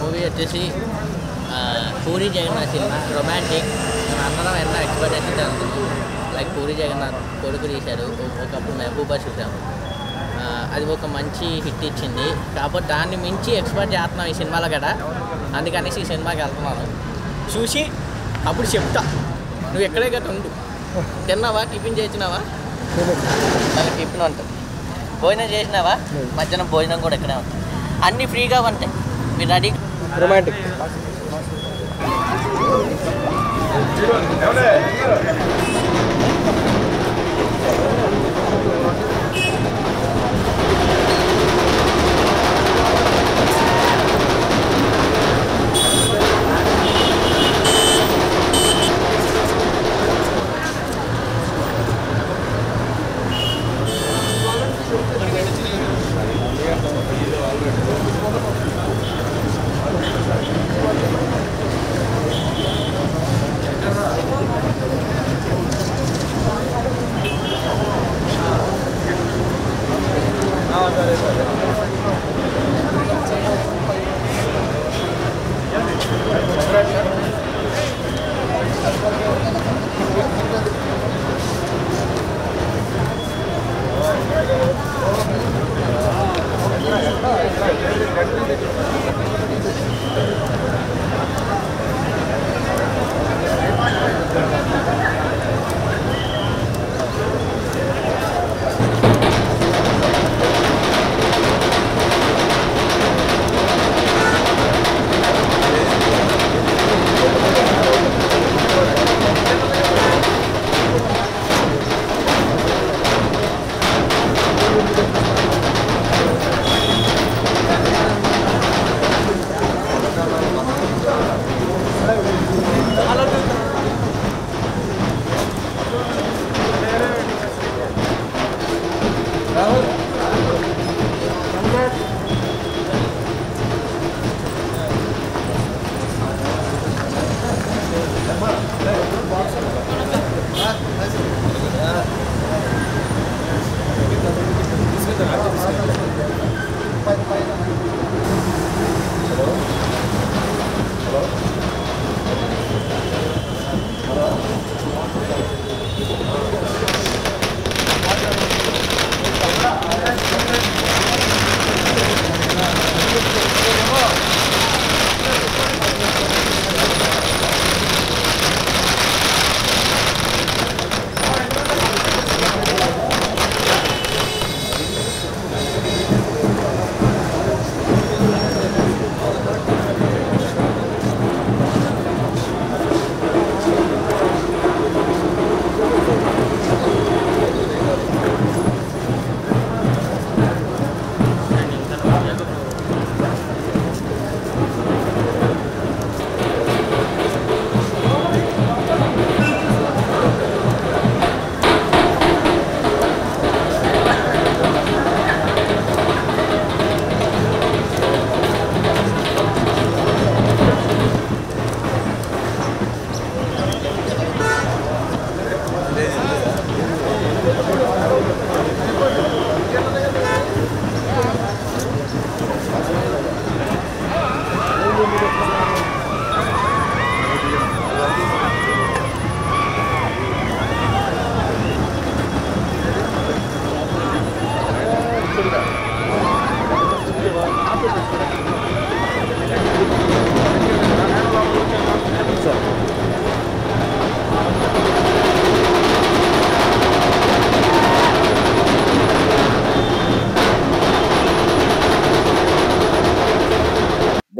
Movie వచ్చేసి puri Jagannadh cinema romantic. అందరం ఎన్నో ఎక్స్పెక్టేషన్ జరుగుతున్నాం లైక్ పూరి జగన్నాథ్ కొడుకు ఒక- ఒకప్పుడు మహబూబా చూసాము అది ఒక మంచి హిట్ ఇచ్చింది. కాకపోతే దాన్ని మించి ఎక్స్పెక్ట్ చేస్తున్నాం ఈ సినిమాలో కదా. అందుకనేసి ఈ సినిమాకి వెళ్తున్నాను. చూసి అప్పుడు చెప్తా. నువ్వు ఎక్కడే గట్ట ఉండు. తిన్నావా? టిఫిన్ చేసినావా? టిఫిన్ ఉంటుంది భోజనం చేసినావా? మధ్యాహ్నం భోజనం కూడా ఇక్కడే ఉంటుంది అన్నీ ఫ్రీగా ఉంటాయి. మీరు రెడీ? రొమాంటిక్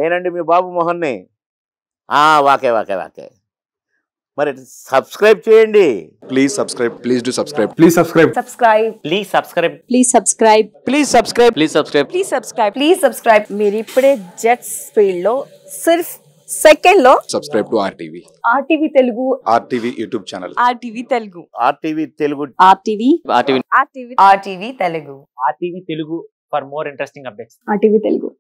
నేనండి మీ బాబు మోహన్ని. వాకే వాకే వాకే. మరి సబ్స్క్రైబ్ చేయండి. Please subscribe please do subscribe. Please subscribe. Subscribe. Please subscribe. Please subscribe. Please subscribe. Please subscribe. Please subscribe. Please subscribe. మీరు ఇప్పుడే జెట్స్ ఫీల్డ్లో సిర్ఫ్ సెకండ్లో subscribe to RTV. RTV Telugu. RTV YouTube channel. RTV Telugu. RTV Telugu. RTV. RTV. RTV Telugu. RTV Telugu for more interesting updates. RTV Telugu.